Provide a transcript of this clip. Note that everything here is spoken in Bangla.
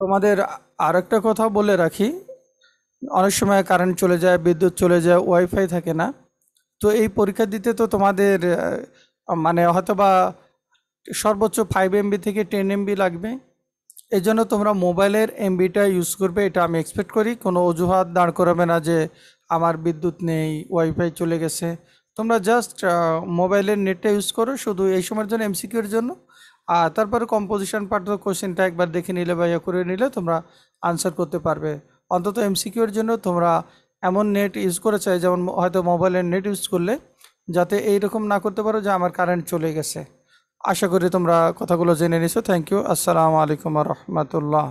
তোমাদের আর একটা কথা বলে রাখি। অনেক সময় কারেন্ট চলে যায়, বিদ্যুৎ চলে যায় ওয়াইফাই থাকে না। তো এই পরীক্ষা দিতে তো তোমাদের মানে হয়তো বা সর্বোচ্চ ফাইভ এমবি থেকে টেন এমবি লাগবে। এই জন্য তোমরা মোবাইলের এমবিটা ইউজ করবে, এটা আমি এক্সপেক্ট করি। কোনো অজুহাত দাঁড় করাবে না যে আমার বিদ্যুৎ নেই ওয়াইফাই চলে গেছে। তোমরা জাস্ট মোবাইলের নেটটা ইউজ করো, শুধু এই সময়ের জন্য এমসিকিউর জন্য। আর তারপরে কম্পোজিশন পার্ট কোশ্চেনটা একবার দেখে নিলে বা ইয়ে করে নিলে তোমরা আনসার করতে পারবে। অন্তত এমসিকিউর জন্য তোমরা এমন নেট ইউজ করে চাই যেমন হয়তো মোবাইলের নেট ইউজ করলে, যাতে এইরকম না করতে পারো যে আমার কারেন্ট চলে গেছে। আশা করি তোমরা কথাগুলো জেনে নিছো। থ্যাংক ইউ আসসালামু আলাইকুম রহমতুল্লাহ।